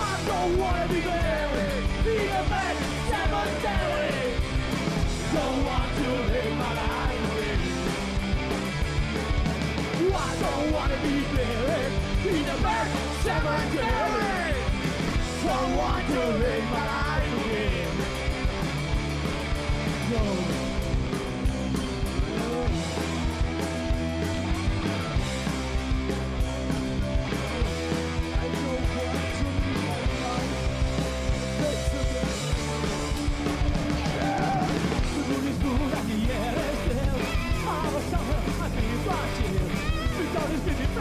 I don't wanna be buried in a Pet Sematary. Don't wanna be buried in a Pet Sematary. Don't want to live my life again.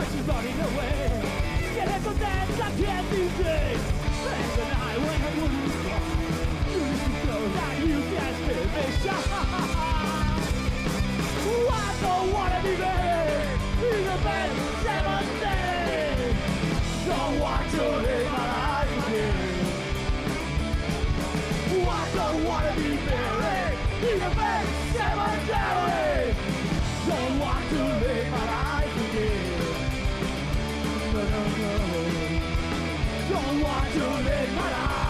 Is running away. Get dance, I can't the night when the moon is gone. You you can't shine. I don't wanna be buried in a Pet Sematary. Don't want to live my life. I don't wanna be buried in a Pet Sematary. Don't Don't want to live my life.